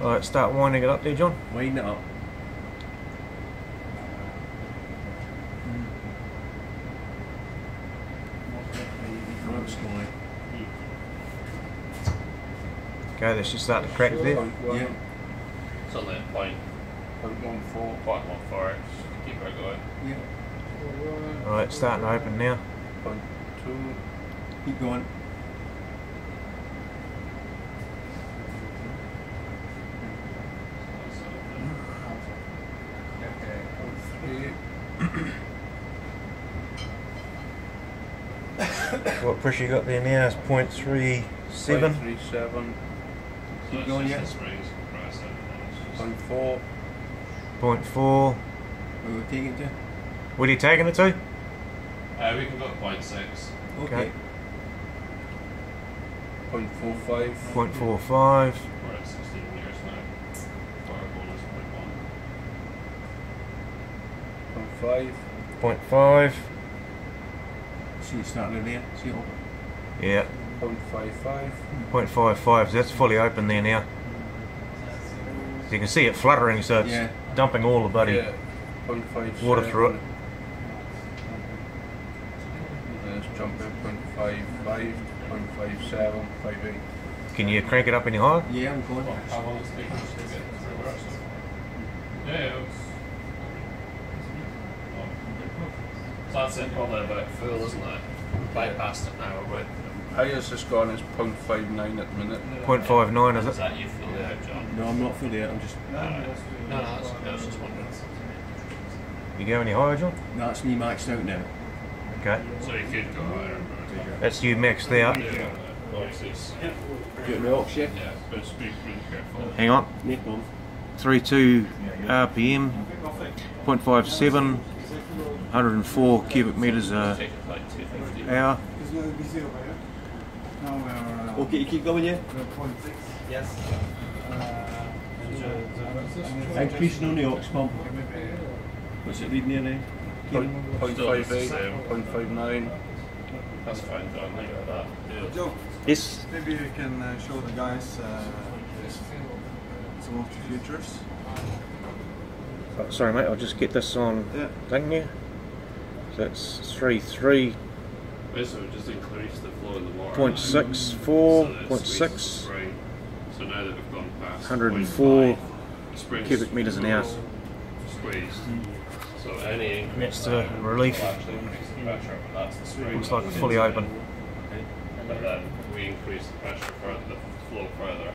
Alright, start winding it up there, John. Wind it up. Right, slowly. Okay, this should start to crack there. Yeah. It's only at point, Point one four. point one four, just keep her going. Yeah. Alright, starting to open now. Point two. Keep going. what pressure you got there now It's 0.37. 0.37. Keep going Yeah. 0.4. 0.4. Where are we taking it to? What are you taking it to? Uh, we can go 0.6. Okay. okay. 0.45. 0.45. We're five. See, it's not really there. See it Yeah. Point five five. Point five five. so that's fully open there now. So you can see it fluttering, so it's yeah. dumping all the bloody yeah. water through it. Let's jump at point five five, point five seven, five eight. Can you crank it up any higher? Yeah, I'm going. How it? Yeah, that's it, probably about full, isn't it? Bypassed it now, we're with. Highest it's gone is point five nine at the minute. 0.59 is Is it? that you fully out, John? No, I'm not fully out. I'm just. Alright. No, no, that's okay, I was just wondering. You go any higher, John? No, that's me maxed out now. Okay. So you could go higher. That's you maxed out. Yeah, obviously, it's- Get the aux, yeah? yeah, but just be really careful. Hang on. No problem. 32 RPM, uh, 0.57, 104 cubic meters a Take it like 250. hour. Okay, you keep going, yeah? Yes. Increasing on the aux pump. What's it reading there now? Point, point Still five just the eight. same. Point five nine. That's fine, John, leave it at that. Joe, Yes. maybe you can uh, show the guys uh, some of the features. Oh, sorry, mate. I'll just get this on Yeah. thing here. So that's 33, Basically, we just increase the flow in the water. 0.64, mm-hmm. So that it 0.6. squeezes the spring. So now that we've gone past 104 0.5, cubic metres an hour. Squeezed. So any mm-hmm. increase That's the relief. actually increase the pressure, but that's the spring. Looks like fully open. But then we increase the pressure further, the flow further.